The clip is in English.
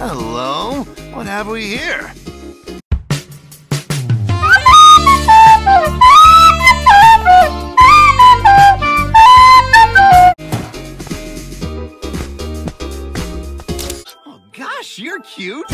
Hello? What have we here? Oh gosh, you're cute!